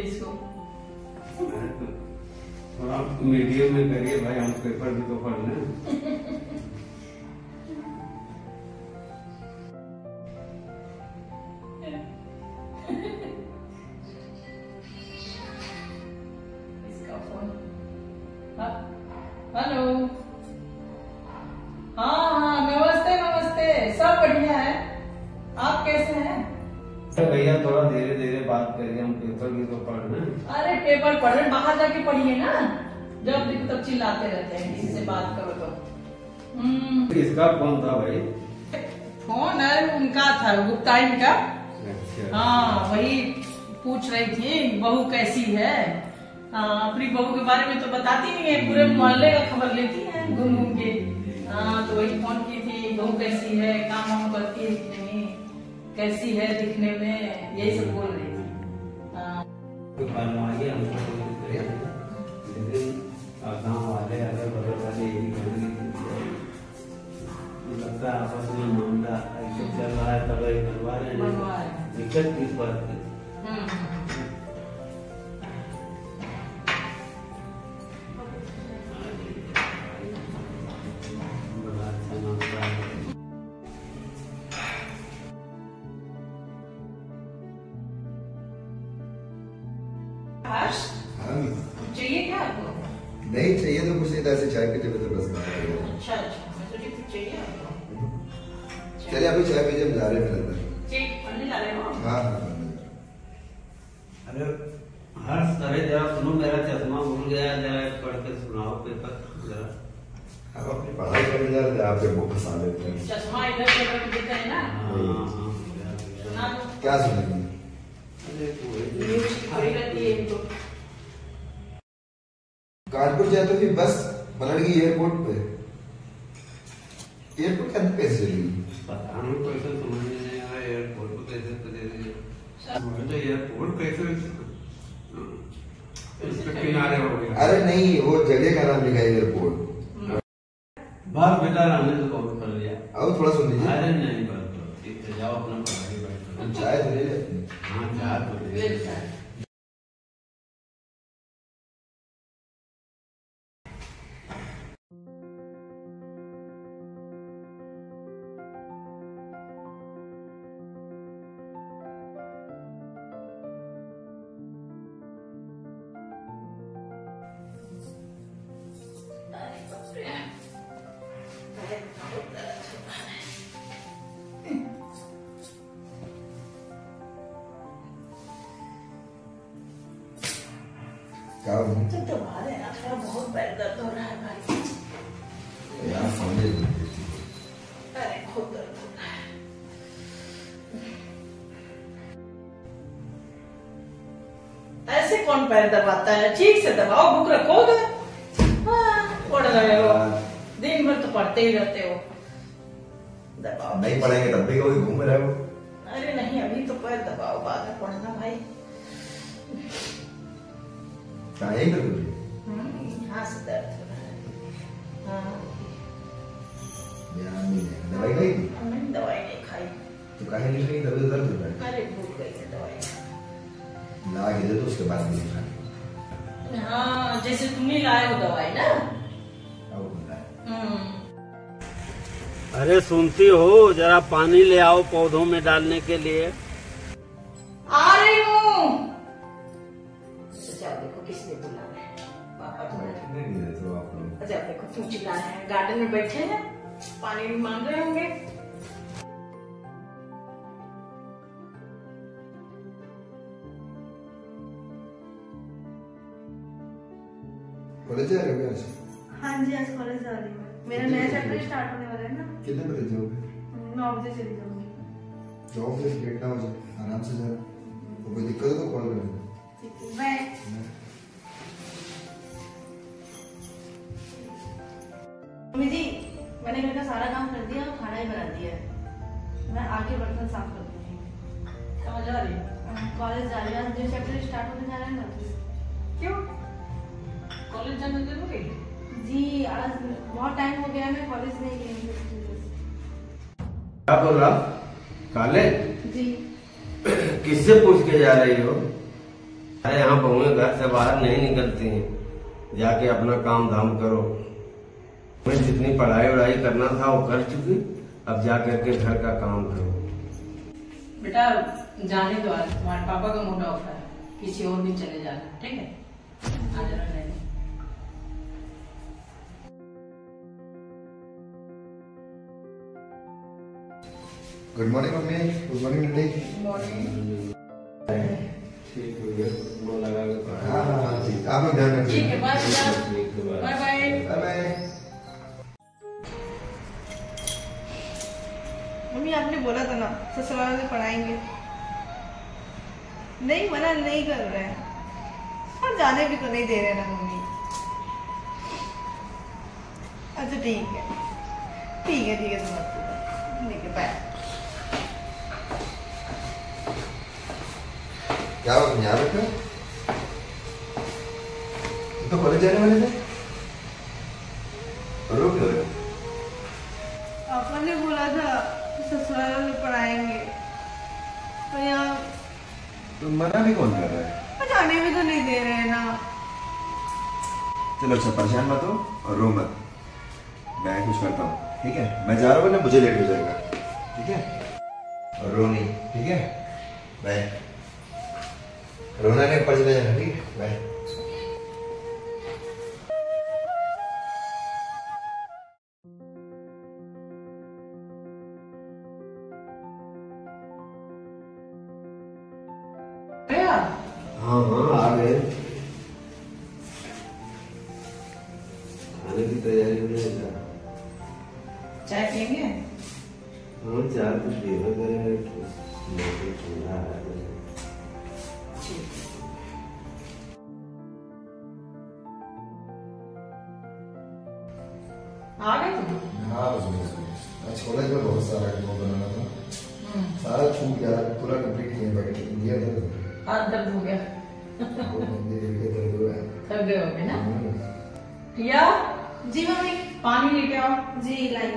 आ रही है देख थोड़ा मीडियम में करिए भाई हम पेपर भी तो पढ़ रहे इसका भैया थोड़ा धीरे धीरे बात करिए हम पेपर भी तो पढ़ लें अरे पेपर पढ़ रहे बाहर जाके पढ़िए ना। जब देखो तब चिल्लाते रहते हैं किसी से बात करो तो। हम्म। किसका फ़ोन था भाई। फ़ोन? है उनका था गुप्ताइन का अच्छा। हाँ वही पूछ रही थी बहू कैसी है? हाँ, अपनी बहू के बारे में तो बताती नहीं है पूरे मोहल्ले का खबर लेती है घूम घूम के। हाँ तो वही फ़ोन की थी बहू कैसी है काम वाम करती है कि नहीं? कैसी है दिखने में यही सब बोल रही थी। तो गाँव वाले अगल बगल वाले यही कहने लगता है आपस में मामला ऐसे चल रहा है तब बनवा रहे हैं। दिक्कत किस बात की हर्ष हाँ। चाहिए क्या आपको? नहीं चाहिए तो कुछ नहीं था ऐसे चाय पीते पीते बस कर रहे हैं। अच्छा अच्छा मैं सोची चाहिए आपको। चलिए अभी चाय पीजिए हम जा रहे हैं अंदर। ठीक पढ़ने जा रहे हो? हाँ। अरे हर्ष अरे जरा सुनो मेरा चश्मा भूल गया जरा पढ़ के सुनाओ पेपर जरा। आप अपनी पढ़ाई करने जा रहे थे आप वो फंसा लेते हैं। चश्मा इधर से रख देते हैं ना? हाँ, क्या सुनेंगे? जाए तो फिर बस पलट गई एयरपोर्ट पे। एयरपोर्ट के अंदर कैसे चलेगी पता नहीं कैसे समझ नहीं आ रहा एयरपोर्ट को कैसे चलेगी तो एयरपोर्ट कैसे किनारे हो गया। अरे नहीं वो जगह का नाम लिखा है एयरपोर्ट। बस बेटा हमने तो बहुत कर लिया। अब थोड़ा सुन लीजिए। अरे नहीं बस, ठीक है जाओ अपना पढ़ाई बैठो चाय तो ले लेते हैं। हाँ जा तो ले ले। जाए। तो दबा देना बहुत पैर दर्द हो रहा है भाई। यार समझे अरे खूब दर्द हो रहा है। ऐसे कौन पैर दबाता है? ठीक से दबाओ बुक रखो उधर। हाँ, पढ़ रहे हो। दिन भर तो पढ़ते ही रहते हो। दबाओ। नहीं पढ़ेंगे तब भी कभी घूम रहे हो अरे नहीं अभी तो पैर दबाओ बाद में पढ़ना। दीजिए हम्म, हो रहा है। हाँ। ध्यान नहीं है। दवाई खाई थी? नहीं दवाई नहीं खाई। तो कहीं नहीं खाई? तभी दर्द हो रहा अरे भूल गई है दवाई ला के दे दो उसके बाद नहीं खानी हाँ जैसे तुम ही लाए हो दवाई ना। है हम्म। अरे सुनती हो जरा पानी ले आओ पौधों में डालने के लिए। क्यों रहे हैं गार्डन में बैठे हैं। पानी भी मांग रहे होंगे। कॉलेज जा रहे हो आज? हाँ जी आज कॉलेज जा रही हूँ। मेरा नया चैप्टर स्टार्ट होने वाला है ना। कितने बजे जाओगे? नौ बजे चली जाऊँगी। जाओ फिर लेट ना हो जाए आराम से जाना तो कोई दिक्कत हो तो कॉल कर लेना। मैंने घर का सारा काम कर दिया और खाना ही बना दिया है। मैं आके बर्तन साफ़ कर दूँगी। समझ आ रही कॉलेज जा रही हूँ। आज न्यू चैप्टर स्टार्ट होने जा रहा है ना? क्यों? कॉलेज जाना ज़रूरी है जी आज बहुत टाइम हो गया मैं कॉलेज नहीं गई हूँ। क्या बोल रहा? काले? जी। किससे पूछ के जा रही हो? अरे यहाँ बहुएँ घर से बाहर नहीं निकलती हैं। जाके अपना काम धाम करो। मैं जितनी पढ़ाई वढ़ाई करना था वो कर चुकी। अब जा करके घर का काम करो। बेटा जाने दो आज तुम्हारे पापा का मूड ऑफ़ है। किसी और दिन चले जाना ठीक है? आ जाना good morning mummy. Good morning daddy. ठीक हो गया। वो लगा के। हाँ हाँ हाँ ठीक आप ध्यान है रखिए। ठीक है, बाय। ससुराल में पढ़ाएँगे। नहीं, मना नहीं कर रहे हैं। और जाने भी तो नहीं दे रहे ना मम्मी। अच्छा ठीक है। ठीक है ठीक है समझ ठीक है बाय क्या तुम यहाँ बैठे हो? तो कॉलेज जाने वाले थे? मना भी कौन कर रहा है? जाने भी तो नहीं दे रहे हैं ना। चलो अच्छा परेशान मत हो और रो मत। मैं कुछ करता हूँ ठीक है? मैं जा रहा हूँ ना मुझे लेट हो जाएगा ठीक है? और रो नहीं ठीक है? बाय। रोना नहीं पड़ जाएगा ठीक है? बाय। चाय पियेंगे? हाँ चार तो पीना करेंगे है। आ गए तुम? हाँ आज कॉलेज में बहुत सारा बनाना था। हम्म, सारा छूट गया पूरा कंप्लीट किया बट इंडिया में हाथ दर्द हो गया। है थक गए होगे ना? हम्म। प्रिया जी मम्मी पानी लेके आओ। जी लाई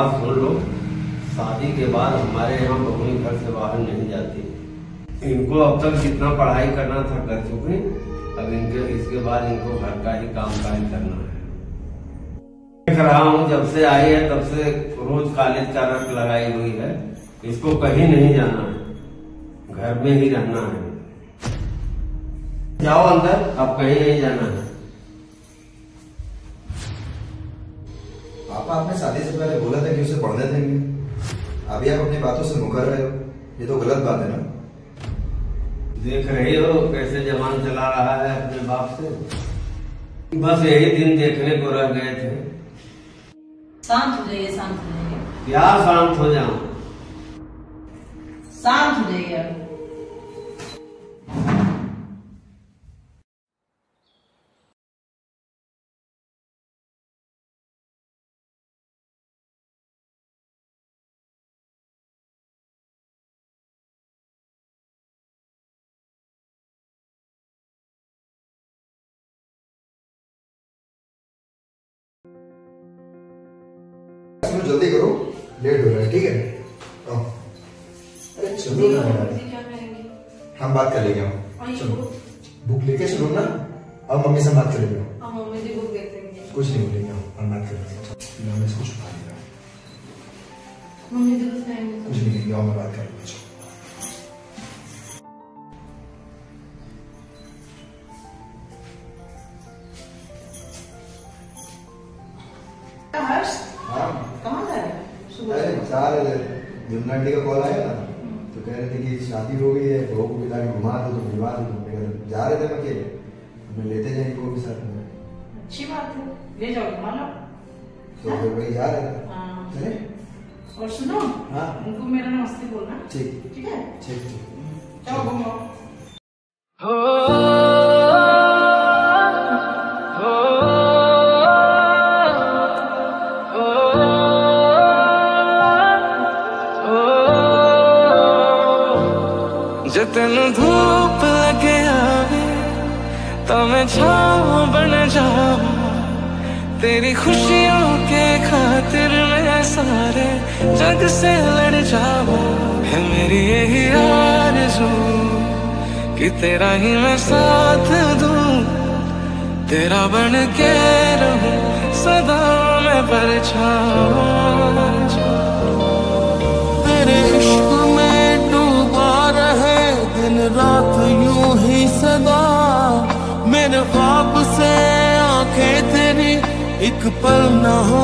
बात सुन लो। शादी के बाद हमारे यहाँ बहुएँ घर से बाहर नहीं जाती। इनको अब तक जितना पढ़ाई करना था कर चुके अब इनके, इसके बाद इनको घर का ही काम काज करना है। देख रहा हूँ, जब से आई है, तब से रोज कॉलेज का रट लगाई हुई है। इसको कहीं नहीं जाना है। घर में ही रहना है। जाओ अंदर, अब कहीं नहीं जाना है। आपने शादी से पहले बोला था कि उसे पढ़ने देंगे। अभी आप अपनी बातों से मुकर रहे हो। ये तो गलत बात है ना? देख रही हो कैसे जवान चला रहा है अपने बाप से। बस यही दिन देखने को रह गए थे। शांत हो जाइए शांत हो जाइए। क्या शांत हो जाऊँ शांत हो जाइए जल्दी करो लेट हो रहा है ठीक है? अरे चलो ना। हम बात कर लेंगे हम चलो बुक लेके सुनो ना। अब मम्मी से बात करेंगे हम। हाँ लेंगे। कुछ नहीं बोलेंगे हम बात कर लेंगे। मैं इसको छुपा कुछ नहीं और मैं बात कर लूँगा आंटी का कॉल आया ना तो कह रहे थे कि शादी हो गई है बहू को बिता के घुमा दो तो घुमा दो। तो मैं जा रहे थे हम अकेले हमें लेते जाएँगे वो भी साथ में। अच्छी बात है। ले जाओ घुमा लो। तो फिर वही जा रहे थे। हाँ। चले। और सुनो हाँ। उनको मेरा नमस्ते बोलना। ठीक। ठीक है? ठीक ठीक। चलो घूमो ਤੈਨੂੰ ਧੂਪ ਲੱਗੇ ਆਵੇ ਤਾਂ ਮੈਂ ਛਾਂ ਬਣ ਜਾਵਾਂ तेरी खुशियों के खातिर मैं सारे जग से लड़ जावा है मेरी यही आरज़ू कि तेरा ही मैं साथ दूं तेरा बन के रहूं सदा मैं परछावा तेरे इश्क एक पल न होए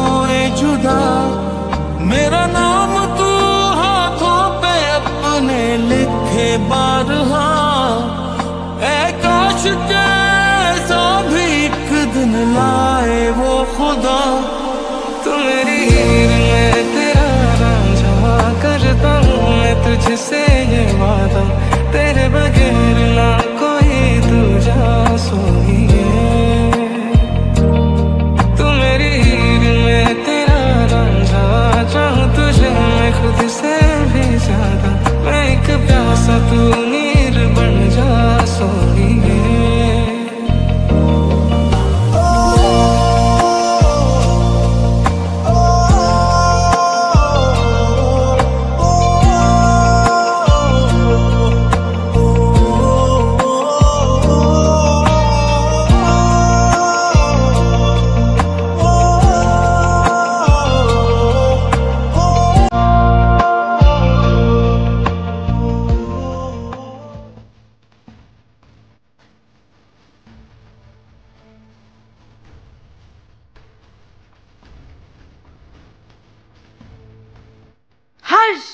हर्ष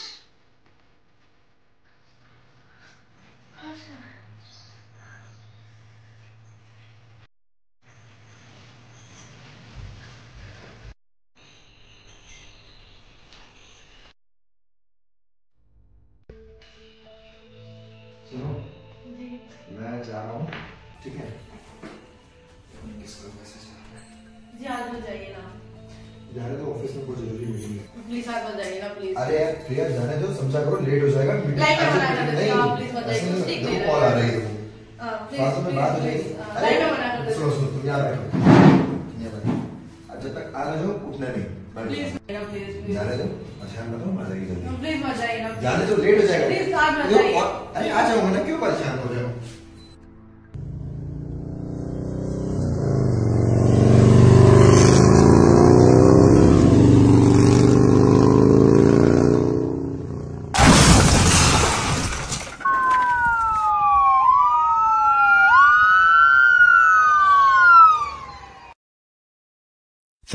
मैं जा रहा हूँ ठीक है? जी आज मत जाइए ना। जाने दो ऑफ़िस में कोई ज़रूरी मीटिंग है। प्लीज़ आज मत जाइए प्लीज़ अरे यार प्रिया जाने दो समझा करो लेट हो जाएगा मीटिंग नहीं, हूँ, आप please मत जाइए, नहीं कॉल आ रही है। हाँ, please, में बात हो जाएगी हाँ, अरे, सुनो सुनो तुम यहाँ बैठो। यहाँ बैठो अब जब तक आ रहे हो उठना नहीं प्लीज़ जाओ। ना प्लीज़ प्लीज़ जाने दो ध्यान रखो आ जाएगी जल्दी। प्लीज़ मत जाइए ना जाने दो लेट हो जाएगा। प्लीज़ आज मत जाइए। अरे आ जाऊँगा ना क्यों परेशान हो रहे हो?